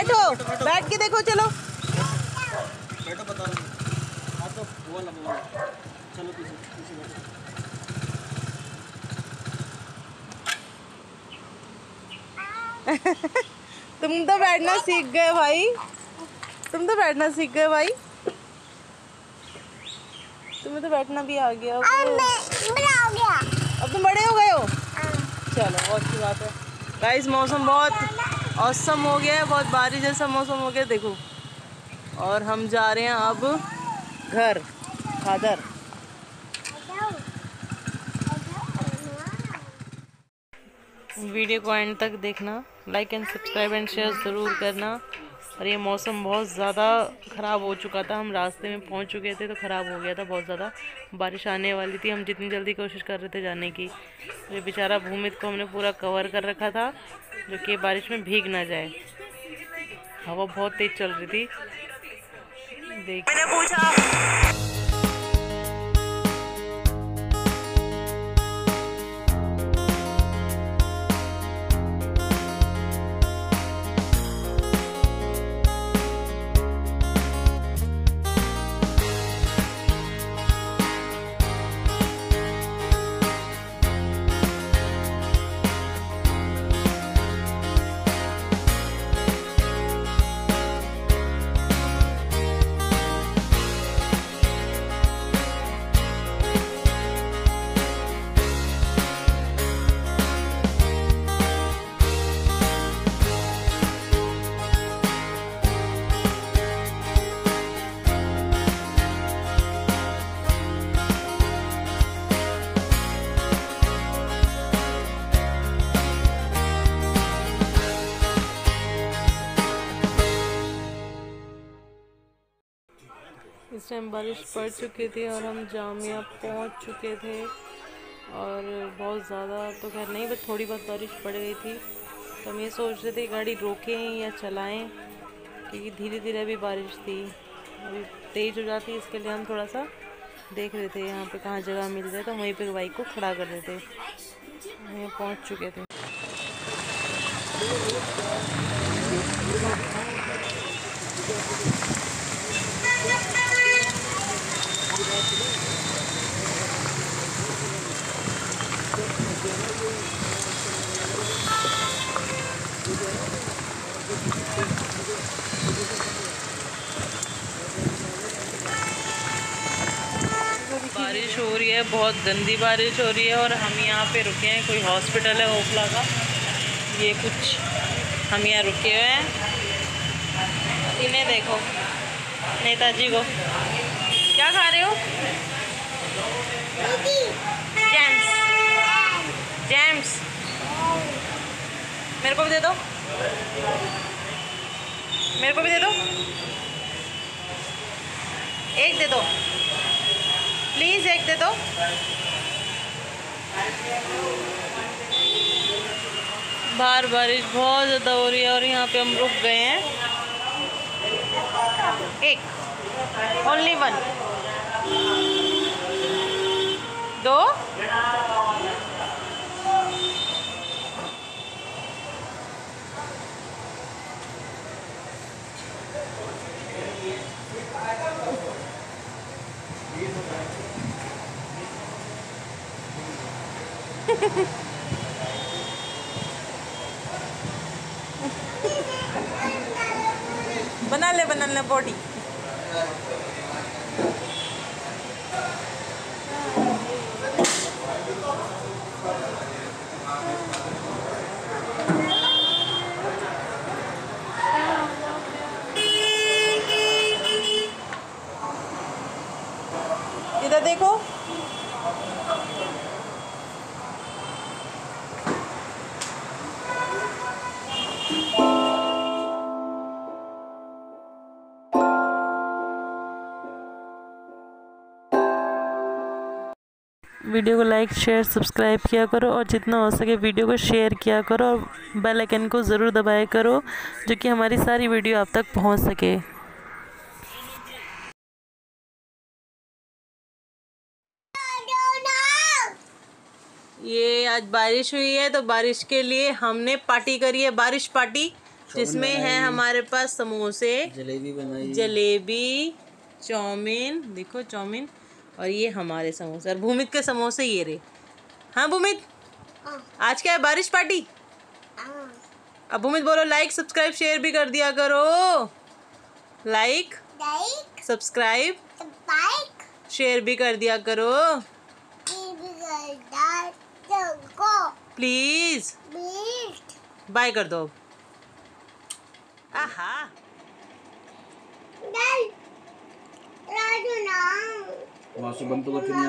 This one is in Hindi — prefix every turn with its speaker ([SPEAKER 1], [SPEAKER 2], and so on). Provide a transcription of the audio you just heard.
[SPEAKER 1] बैठो बैठ के देखो चलो।
[SPEAKER 2] बैठो बता रहा हूँ। हाँ तो। चलो पीछे पीछे बैठो।
[SPEAKER 1] तुम तो बैठना सीख गए भाई। तुम तो बैठना सीख गए भाई। तुम्हें तो बैठना भी आ गया अब अब तुम बड़े हो गए हो? चलो बहुत अच्छी बात है। गाइस मौसम बहुत औसम हो गया है बहुत बारिश जैसा मौसम हो गया, देखो। और हम जा रहे हैं अब घर, खादर। वीडियो को एंड तक देखना like and subscribe and share ज़रूर करना। और ये मौसम बहुत ज़्यादा ख़राब हो चुका था। हम रास्ते में पहुँच चुके थे तो ख़राब हो गया था बहुत ज़्यादा। बारिश आने वाली थी, हम जितनी जल्दी कोशिश कर रहे थे जाने की। ये बेचारा भूमित को हमने पूरा कवर कर रखा था, जो कि बारिश में भीग ना जाए। हवा बहुत तेज़ चल रही थी। देख। मैंने पूछा। इस टाइम बारिश पड़ चुकी थी और हम जामिया पहुँच चुके थे और बहुत ज़्यादा तो खैर नहीं बस थोड़ी बहुत बारिश पड़ गई थी। तो हम ये सोच रहे थे गाड़ी रोकें या चलाएँ, क्योंकि धीरे धीरे अभी बारिश थी। अभी तेज़ हो जाती, इसके लिए हम थोड़ा सा देख रहे थे यहाँ पे कहाँ जगह मिल जाए तो वहीं पे बाइक को खड़ा कर रहे थे। यहाँ पहुँच चुके थे। बारिश हो रही है बहुत गंदी बारिश हो रही है और हम यहाँ पे रुके हैं कोई हॉस्पिटल है ओखला का। ये कुछ हम यहाँ रुके हुए हैं। इन्हें देखो नेताजी को। क्या खा रहे हो? जैम्स जैम्स मेरे को भी दे दो। मेरे को भी दे दो। एक दे दो। प्लीज़ एक दे दो। बार बारिश बहुत ज़्यादा हो रही है और यहाँ पे हम रुक गए हैं। एक ओनली वन दो बना ले बना ले बॉडी। इधर देखो। वीडियो को लाइक शेयर सब्सक्राइब किया करो और जितना हो सके वीडियो को शेयर किया करो और बेल आइकन को ज़रूर दबाया करो जो कि हमारी सारी वीडियो आप तक पहुँच सके। ये आज बारिश हुई है तो बारिश के लिए हमने पार्टी करी है बारिश पार्टी जिसमें है हमारे पास समोसे
[SPEAKER 2] जलेबी बनाई।
[SPEAKER 1] जलेबी चाउमीन देखो चाउमीन। और ये हमारे समोसे। और भूमित के समोसे ये रे हाँ भूमित? आज क्या है बारिश पार्टी? अब भूमित बोलो लाइक सब्सक्राइब शेयर भी कर दिया करो। लाइक
[SPEAKER 3] लाइक
[SPEAKER 1] सब्सक्राइब शेयर भी कर दिया करो। प्लीज़ बाय कर दो आहा।
[SPEAKER 3] राजू नाम।
[SPEAKER 2] वहाँ से बंद तो करके नहीं